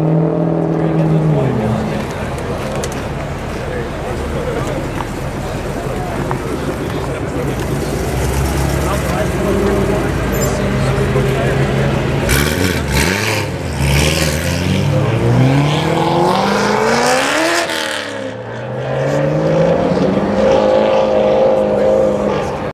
Okay.